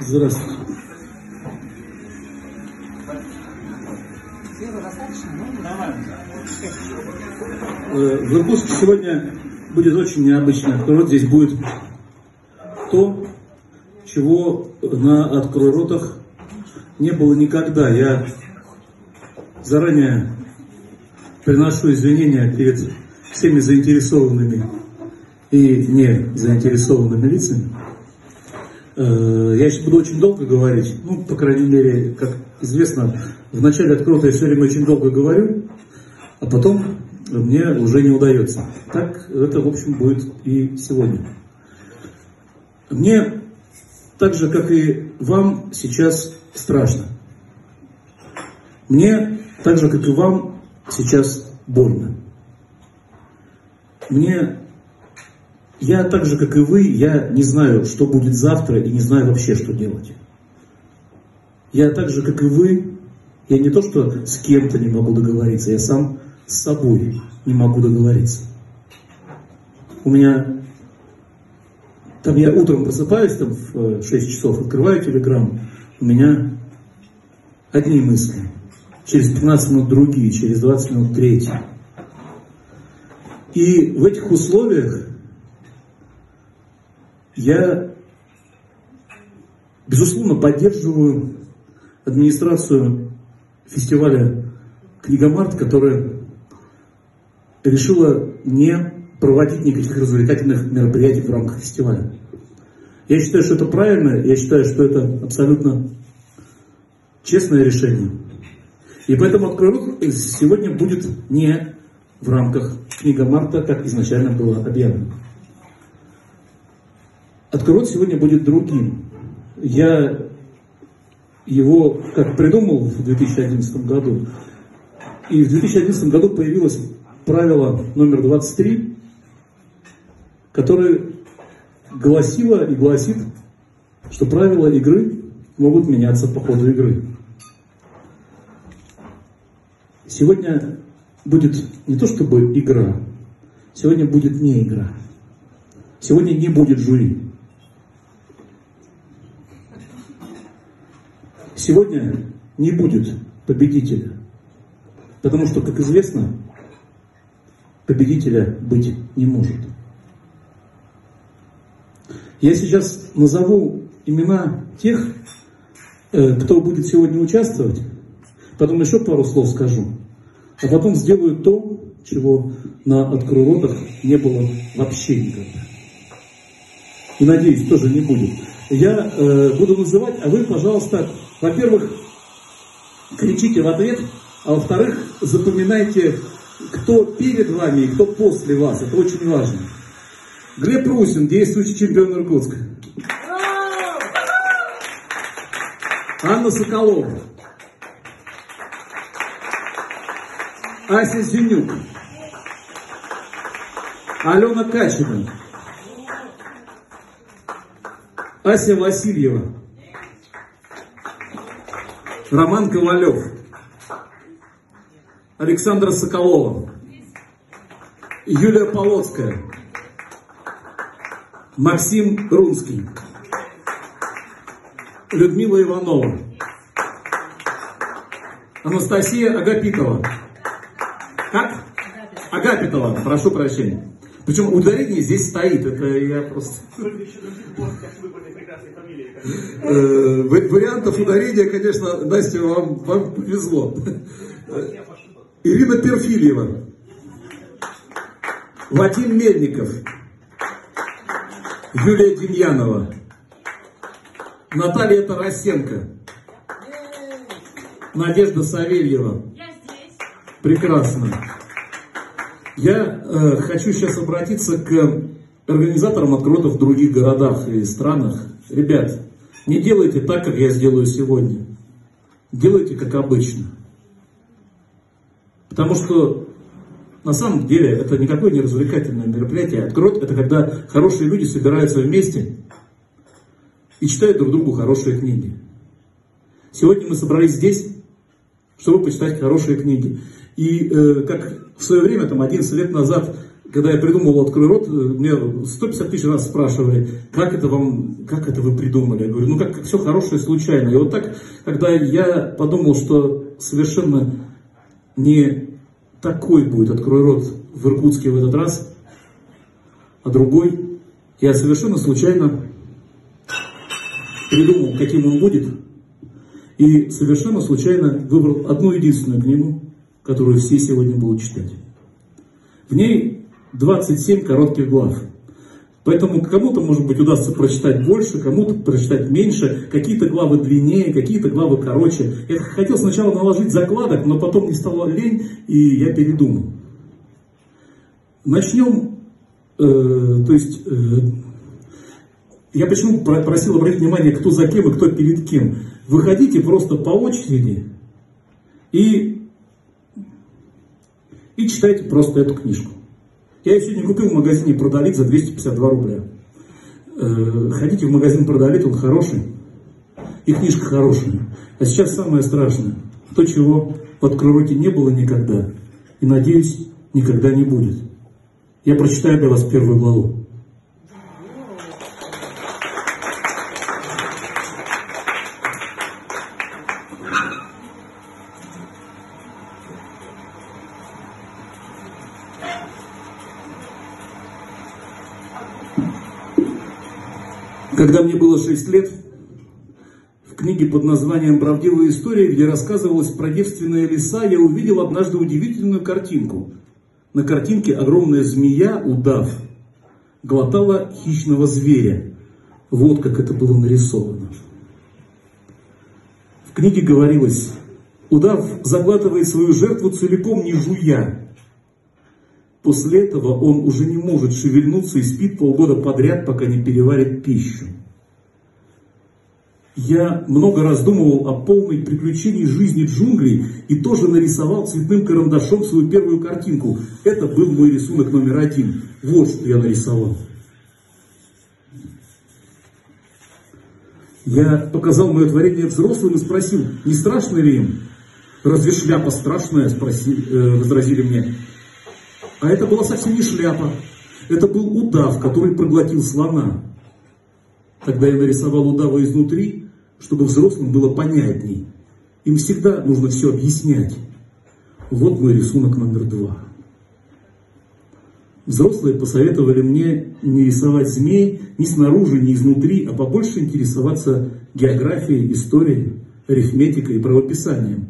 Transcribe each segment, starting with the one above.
Здравствуйте. Э, В Иркутске сегодня будет очень необычно. Вот здесь будет то, чего на «Открой ротах» не было никогда. Я заранее приношу извинения перед всеми заинтересованными и не заинтересованными лицами. Э, Я сейчас буду очень долго говорить, ну, по крайней мере, как известно, в начале открыта я все время очень долго говорю, а потом мне уже не удается. Так это, в общем, будет и сегодня. Мне так же, как и вам, сейчас страшно. Мне так же, как и вам, сейчас больно. Мне, я так же, как и вы, я не знаю, что будет завтра и не знаю вообще, что делать. Я так же, как и вы, я не то, что с кем-то не могу договориться, я сам с собой не могу договориться. У меня, там я утром просыпаюсь, там в 6 часов открываю телеграм, у меня одни мысли. Через 15 минут другие, через 20 минут третьи. И в этих условиях я, безусловно, поддерживаю администрацию фестиваля «Книгомарт», которая решила не проводить никаких развлекательных мероприятий в рамках фестиваля. Я считаю, что это правильно, я считаю, что это абсолютно честное решение. И поэтому «Открой рот» сегодня будет не в рамках книга Марта, как изначально было объявлено. «Открой рот» сегодня будет другим. Я его как придумал в 2011 году, и в 2011 году появилось правило номер 23, которое гласило и гласит, что правила игры могут меняться по ходу игры. Сегодня будет не то чтобы игра, сегодня будет не игра. Сегодня не будет жюри. Сегодня не будет победителя. Потому что, как известно, победителя быть не может. Я сейчас назову имена тех, э, кто будет сегодня участвовать, потом еще пару слов скажу, а потом сделаю то, чего на открылотах не было вообще никогда. И надеюсь, тоже не будет. Я э, буду называть, а вы, пожалуйста, во-первых, кричите в ответ, а во-вторых, запоминайте, кто перед вами и кто после вас. Это очень важно. Глеб Русин, действующий чемпион Иркутска. Анна Соколова. Ася Зенюк. Алена Качина. Ася Васильева. Роман Ковалев. Александра Соколова. Юлия Полоцкая. Максим Рунский. Людмила Иванова. Анастасия Агапитова. Как? Агапитова, прошу прощения. Причем ударение здесь стоит, это я просто... Э, Вариантов ударения, конечно, Настя, вам, вам повезло. Ирина Перфильева. Вадим Мельников. Юлия Демьянова. Наталья Тарасенко. Надежда Савельева. Прекрасно. Я э, хочу сейчас обратиться к организаторам открытых в других городах и странах. Ребят, не делайте так, как я сделаю сегодня. Делайте как обычно. Потому что на самом деле это никакое не развлекательное мероприятие. Открот это когда хорошие люди собираются вместе и читают друг другу хорошие книги. Сегодня мы собрались здесь, чтобы почитать хорошие книги. И э, как в свое время, там 11 лет назад, когда я придумал «Открой рот», э, мне 150 тысяч раз спрашивали, как это вам, как это вы придумали? Я говорю, ну как, все хорошее случайно. И вот так, когда я подумал, что совершенно не такой будет «Открой рот» в Иркутске в этот раз, а другой, я совершенно случайно придумал, каким он будет, и совершенно случайно выбрал одну единственную книгу, которую все сегодня будут читать. В ней 27 коротких глав. Поэтому кому-то, может быть, удастся прочитать больше, кому-то прочитать меньше, какие-то главы длиннее, какие-то главы короче. Я хотел сначала наложить закладок, но потом не стало лень, и я передумал. Начнем, э, то есть, э, я почему просил обратить внимание, кто за кем и кто перед кем. Выходите просто по очереди и, и читайте просто эту книжку. Я ее сегодня купил в магазине Продолит за 252 рубля. Э, ходите в магазин Продолит, он хороший. И книжка хорошая. А сейчас самое страшное. То, чего в откройте не было никогда. И, надеюсь, никогда не будет. Я прочитаю для вас первую главу. Когда мне было 6 лет, в книге под названием «Правдивая история», где рассказывалось про девственные леса, я увидел однажды удивительную картинку. На картинке огромная змея, удав, глотала хищного зверя. Вот как это было нарисовано. В книге говорилось, удав заглатывает свою жертву целиком не жуя, После этого он уже не может шевельнуться и спит полгода подряд, пока не переварит пищу. Я много раз думал о полной приключении жизни джунглей и тоже нарисовал цветным карандашом свою первую картинку. Это был мой рисунок номер один. Вот что я нарисовал. Я показал мое творение взрослым и спросил, не страшно ли им? Разве шляпа страшная, спросили, э, возразили мне. А это была совсем не шляпа. Это был удав, который проглотил слона. Тогда я нарисовал удава изнутри, чтобы взрослым было понятней. Им всегда нужно все объяснять. Вот мой рисунок номер два. Взрослые посоветовали мне не рисовать змей ни снаружи, ни изнутри, а побольше интересоваться географией, историей, арифметикой и правописанием.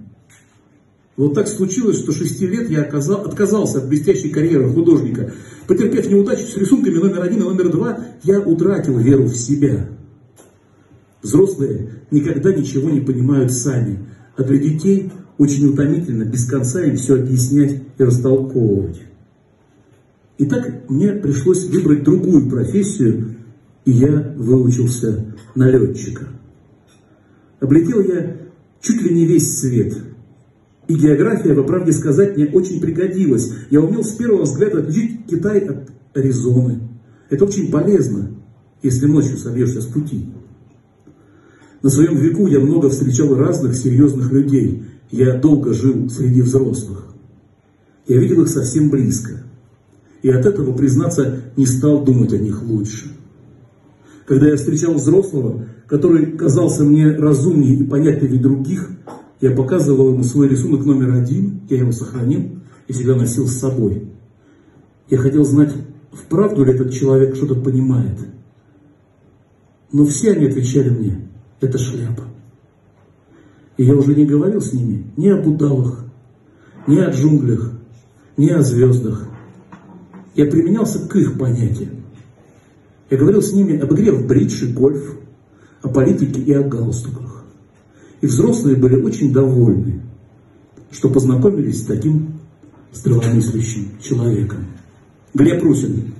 Вот так случилось, что шести лет я оказал, отказался от блестящей карьеры художника. Потерпев неудачу с рисунками номер один и номер два, я утратил веру в себя. Взрослые никогда ничего не понимают сами, а для детей очень утомительно без конца им все объяснять и растолковывать. Так мне пришлось выбрать другую профессию, и я выучился на летчика. Облетел я чуть ли не весь свет – и география, по правде сказать, мне очень пригодилась. Я умел с первого взгляда отличить Китай от Аризоны. Это очень полезно, если ночью собьешься с пути. На своем веку я много встречал разных серьезных людей. Я долго жил среди взрослых. Я видел их совсем близко. И от этого, признаться, не стал думать о них лучше. Когда я встречал взрослого, который казался мне разумнее и понятнее других, я показывал ему свой рисунок номер один, я его сохранил и всегда носил с собой. Я хотел знать, вправду ли этот человек что-то понимает. Но все они отвечали мне, это шляпа. И я уже не говорил с ними ни о будалах, ни о джунглях, ни о звездах. Я применялся к их понятиям. Я говорил с ними об игре в бридж и гольф, о политике и о галстуках. И взрослые были очень довольны, что познакомились с таким здравомыслящим человеком. Глеб Русин.